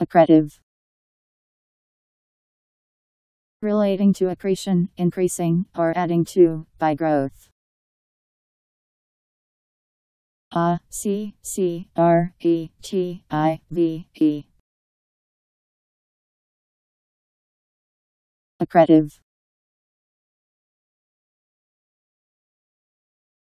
Accretive. Relating to accretion, increasing, or adding to, by growth. A C C R E T I V E. Accretive.